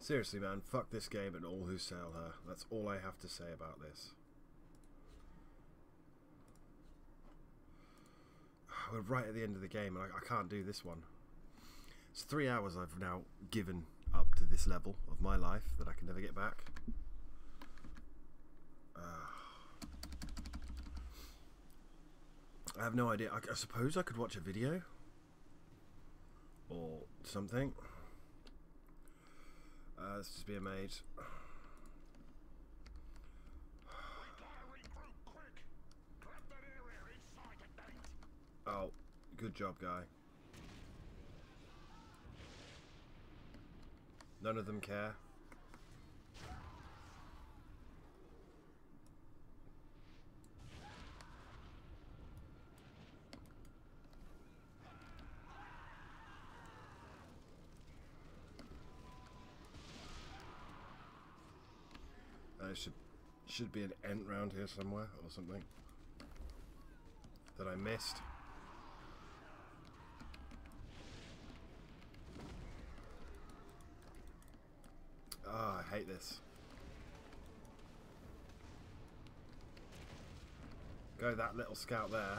Seriously, man, fuck this game and all who sail her. That's all I have to say about this. We're right at the end of the game, and I, I can't do this one. It's three hours I've now given up to this level of my life that I can never get back. Uh, I have no idea. I, I suppose I could watch a video or something. Uh, just be a maid. Oh, good job, guy. None of them care. There should should be an ent round here somewhere or something that I missed. Ah, I hate this. Go that little scout there.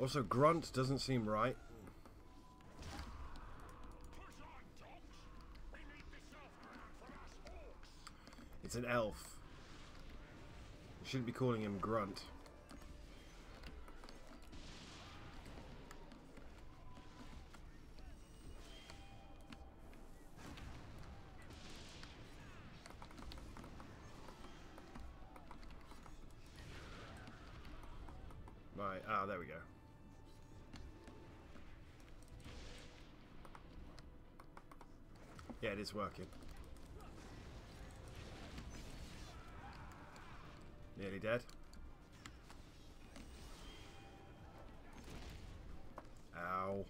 Also, grunt doesn't seem right. It's an elf. You shouldn't be calling him grunt. Right, ah, there we go. Yeah, it is working. Nearly dead. Ow.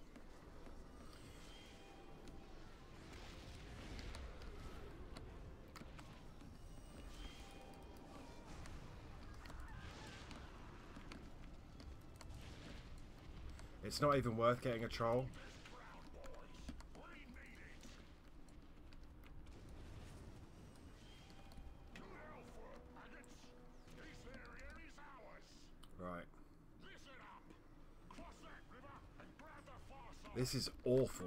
It's not even worth getting a troll. Right. This is awful.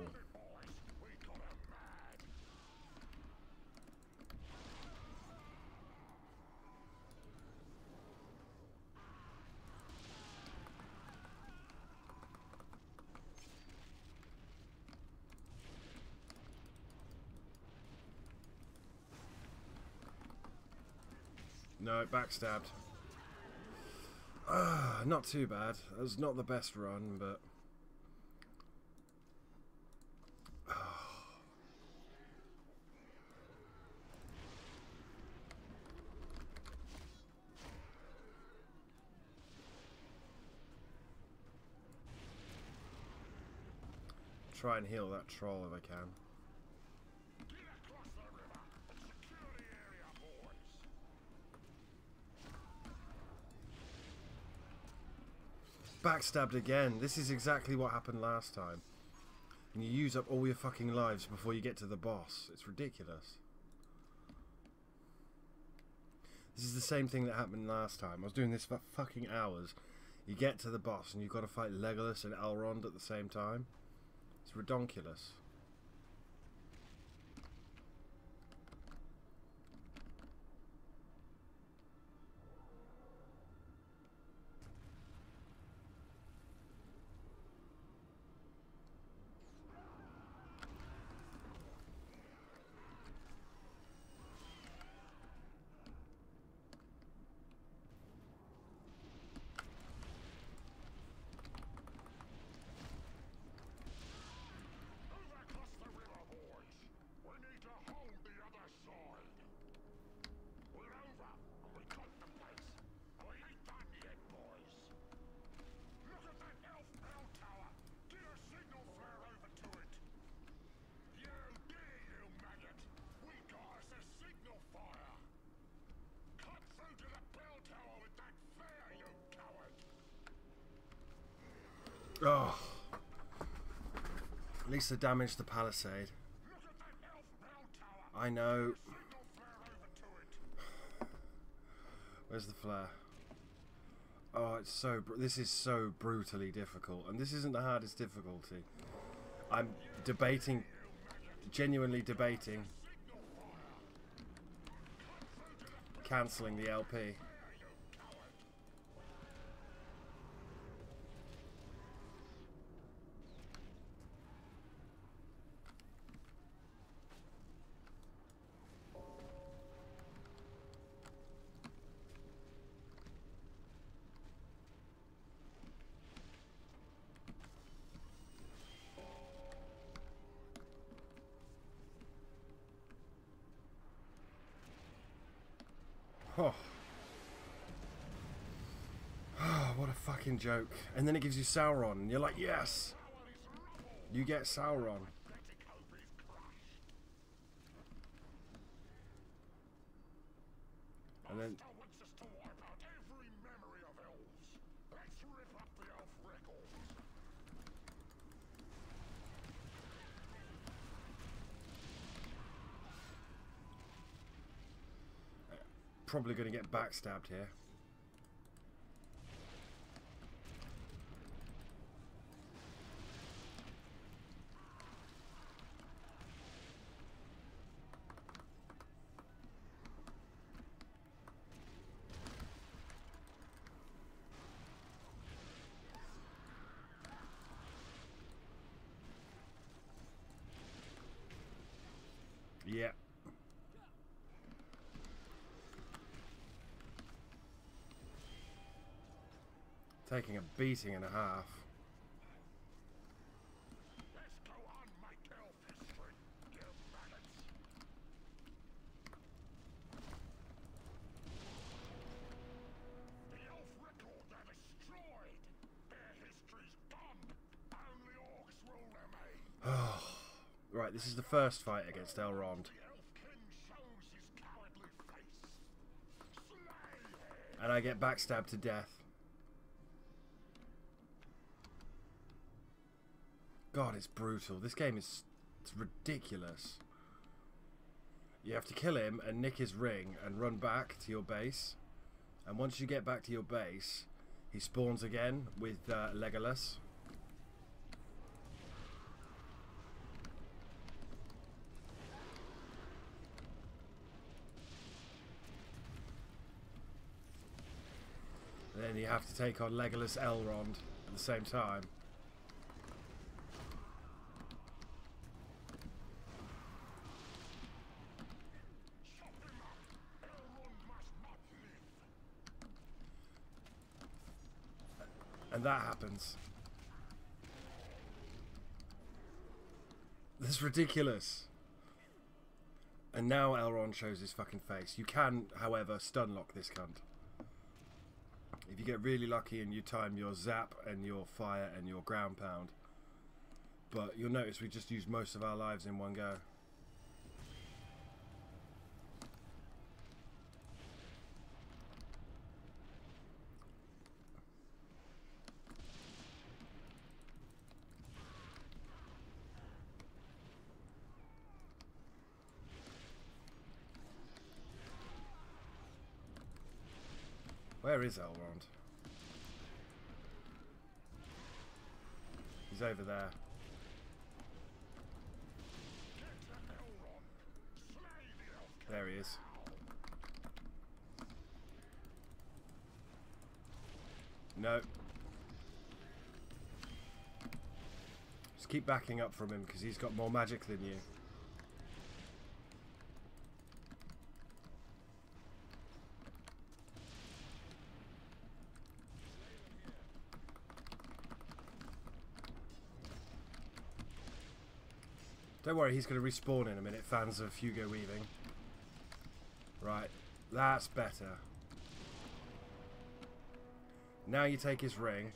No, backstabbed. Uh, not too bad. It was not the best run, but... Try and heal that troll if I can. Backstabbed again. This is exactly what happened last time. And you use up all your fucking lives before you get to the boss. It's ridiculous. This is the same thing that happened last time. I was doing this for fucking hours. You get to the boss and you've got to fight Legolas and Elrond at the same time. It's redonkulous. Least they damaged the palisade. I know. Where's the flare? Oh, it's so. This is so brutally difficult, and this isn't the hardest difficulty. I'm debating, genuinely debating, cancelling the LP. Oh. Oh, what a fucking joke. And then it gives you Sauron, you're like, yes! You get Sauron. And then... Probably going to get backstabbed here. Yeah. Taking a beating and a half. Right, this is the first fight against Elrond. And I get backstabbed to death. God, it's brutal. This game is it's ridiculous. You have to kill him and nick his ring and run back to your base. And once you get back to your base, he spawns again with uh, Legolas. Then you have to take on Legolas Elrond at the same time. That happens. This is ridiculous. And now Elrond shows his fucking face. You can, however, stun lock this cunt. If you get really lucky and you time your zap and your fire and your ground pound. But you'll notice we just used most of our lives in one go. Where is Elrond? He's over there. There he is. No. Just keep backing up from him because he's got more magic than you. Don't worry, he's going to respawn in a minute, fans of Hugo Weaving. Right, that's better. Now you take his ring.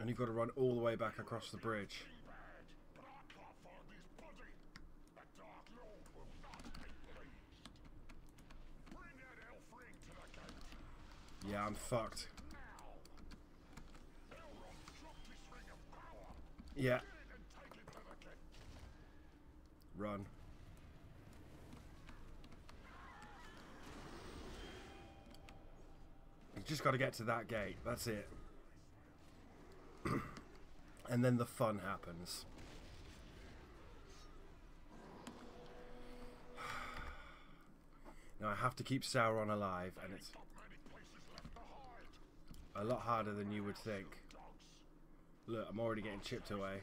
And you've got to run all the way back across the bridge. Yeah, I'm fucked. Yeah. Run. You just got to get to that gate. That's it. and then the fun happens. Now I have to keep Sauron alive, and it's a lot harder than you would think. Look, I'm already getting chipped away.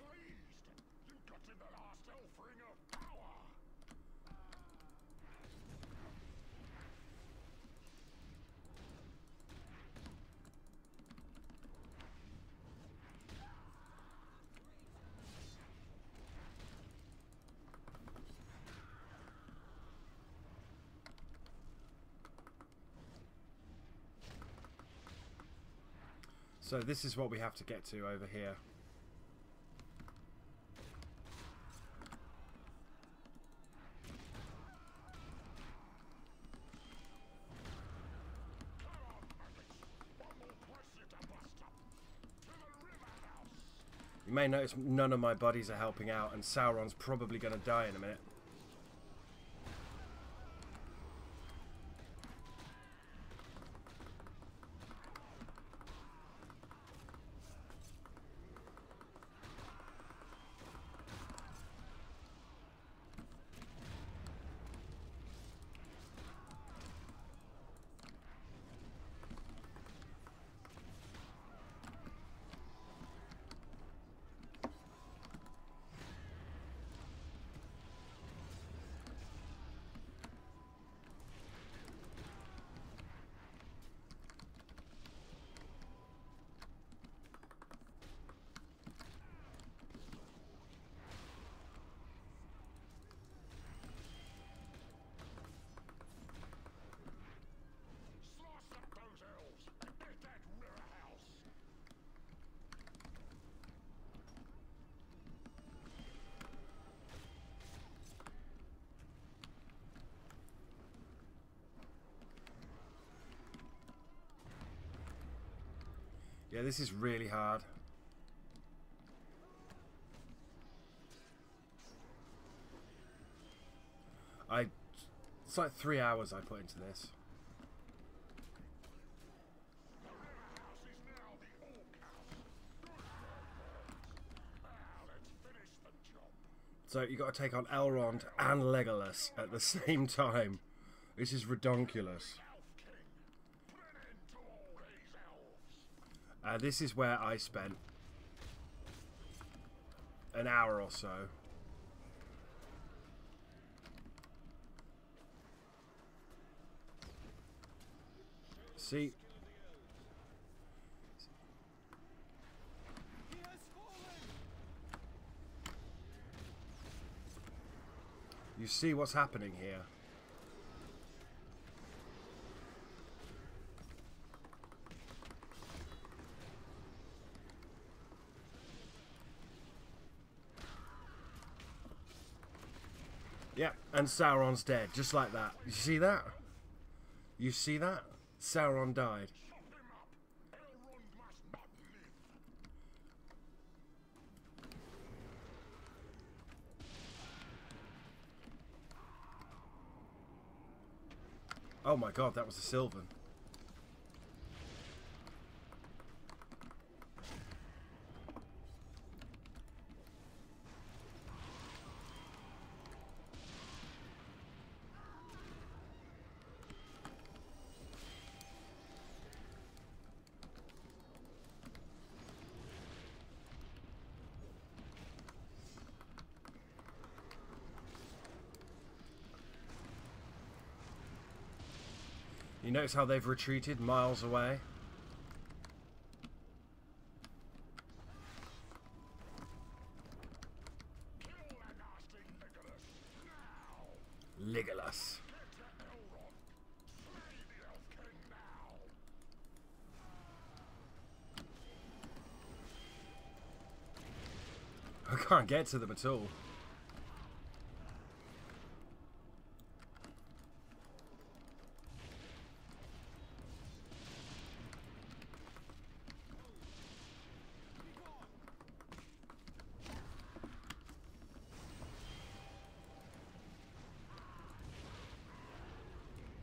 So this is what we have to get to over here. You may notice none of my buddies are helping out and Sauron's probably going to die in a minute. Yeah, this is really hard. I... It's like three hours I put into this. So you got to take on Elrond and Legolas at the same time. This is redonkulous. Uh, this is where I spent an hour or so. See? You see what's happening here? Yeah, and Sauron's dead, just like that. You see that? You see that? Sauron died. Oh my god, that was a Sylvan. Notice how they've retreated miles away? Legolas. I can't get to them at all.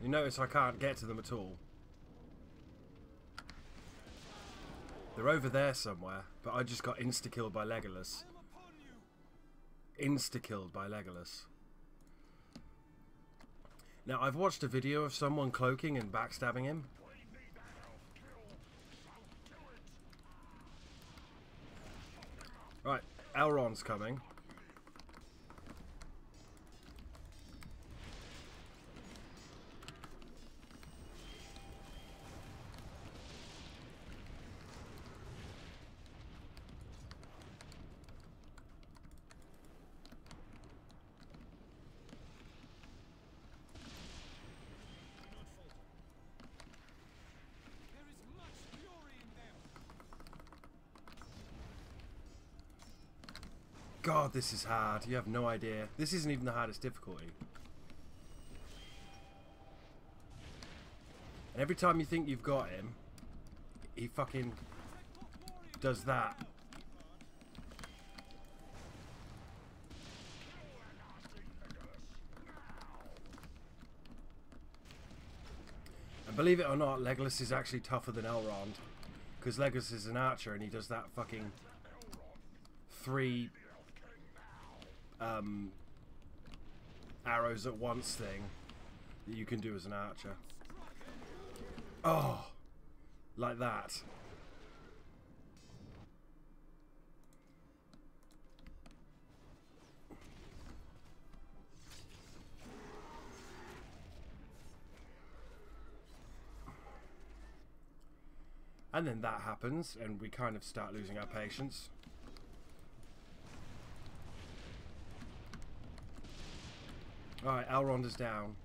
You notice I can't get to them at all. They're over there somewhere, but I just got insta-killed by Legolas. Insta-killed by Legolas. Now, I've watched a video of someone cloaking and backstabbing him. Right, Elrond's coming. God, this is hard. You have no idea. This isn't even the hardest difficulty. And every time you think you've got him, he fucking does that. And believe it or not, Legolas is actually tougher than Elrond. Because Legolas is an archer and he does that fucking three um, arrows at once thing that you can do as an archer. Oh, like that. And then that happens, and we kind of start losing our patience. Alright, Elrond is down.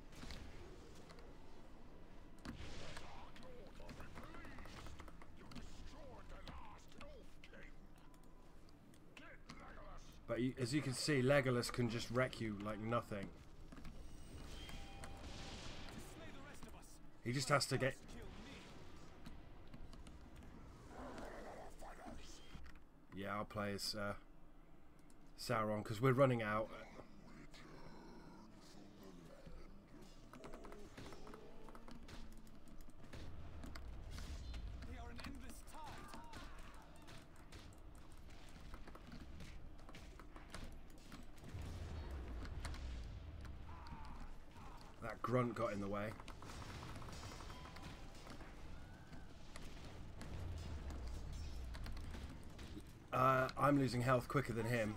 But as you can see, Legolas can just wreck you like nothing. He just has to get... Yeah, I'll play as uh, Sauron, because we're running out. They are an endless tide. That Uh, I'm losing health quicker than him,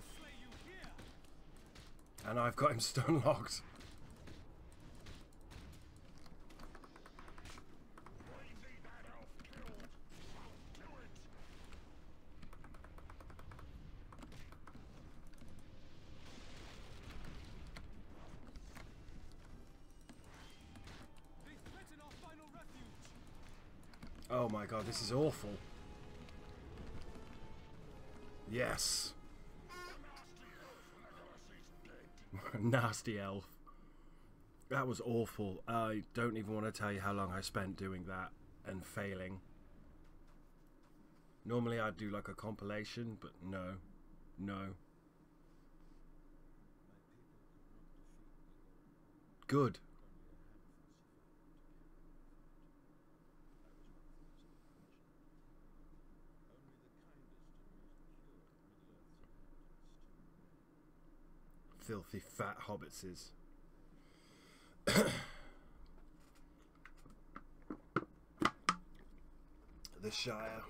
and I've got him stun locked. They threaten our final refuge. Oh my god, this is awful. Yes. Nasty elf. That was awful. I don't even want to tell you how long I spent doing that and failing. Normally I'd do like a compilation, but no. No. Good. Filthy fat hobbitses. the Shire.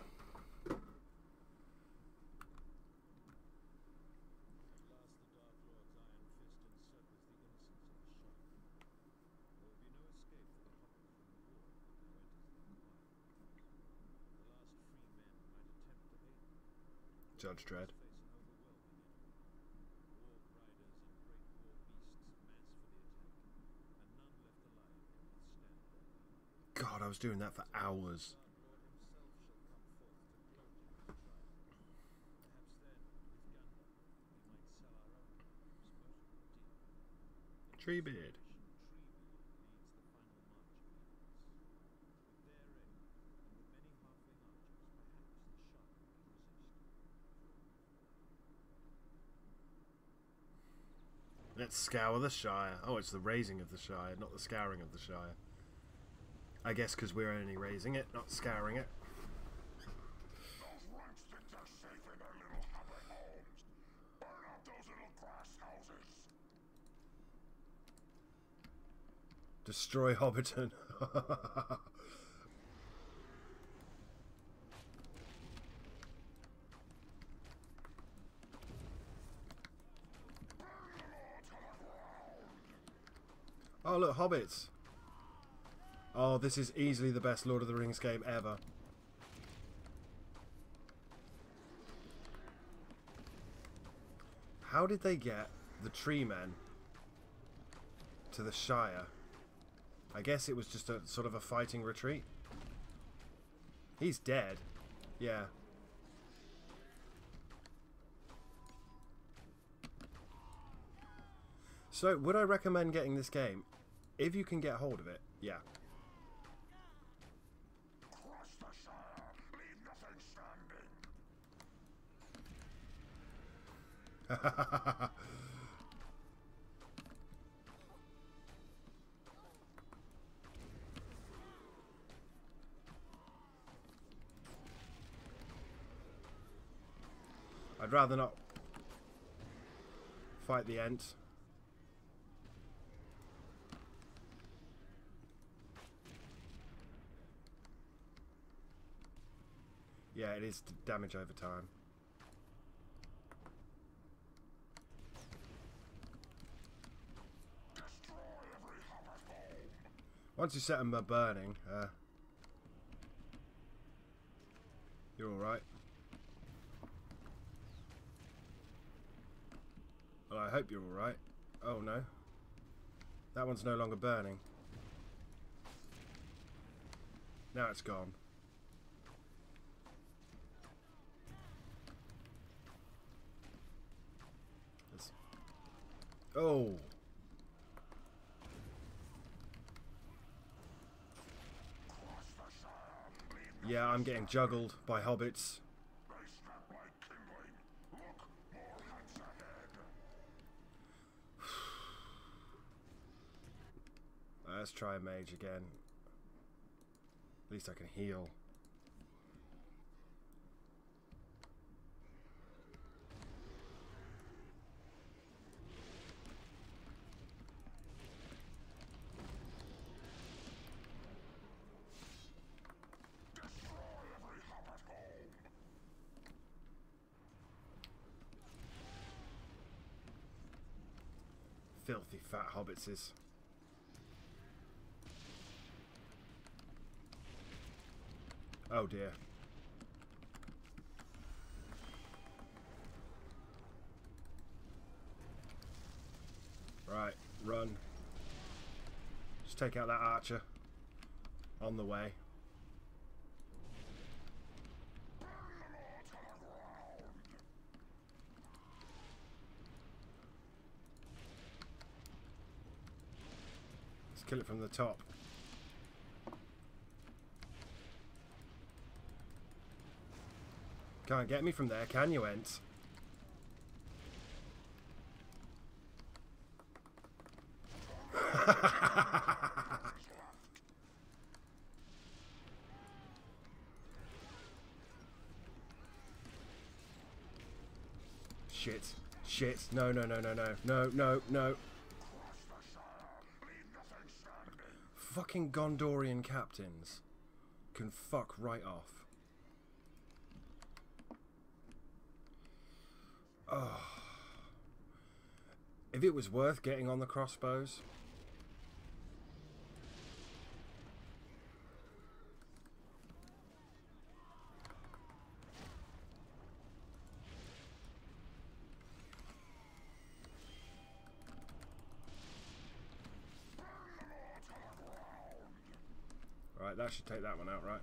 Judge Dredd. God, I was doing that for hours. Tree beard. Treebeard. Let's scour the Shire. Oh, it's the razing of the Shire, not the scouring of the Shire. I guess because we're only razing it, not scouring it. Destroy Hobbiton. oh, look, hobbits. Oh, this is easily the best Lord of the Rings game ever. How did they get the tree men to the Shire? I guess it was just a sort of a fighting retreat. He's dead. Yeah. So, would I recommend getting this game? If you can get hold of it, yeah. Crush the Shire. Leave nothing standing. I'd rather not fight the Ent. Yeah, it is damage over time. Destroy every hobbit home. Once you set them uh, burning, uh, you're alright. Well, I hope you're alright. Oh no. That one's no longer burning. Now it's gone. Oh! Crush the Shire. Leave Yeah, I'm getting juggled by hobbits. Let's try a mage again. At least I can heal. Filthy fat hobbitses. Oh dear. Right, run. Just take out that archer. On the way. Kill it from the top. Can't get me from there, can you, Ent? Shit. Shit. No, no, no, no, no. No, no, no. Crush the Shire. Leave nothing standing. Fucking Gondorian captains can fuck right off. Oh. If it was worth getting on the crossbows. Right, that should take that one out, right?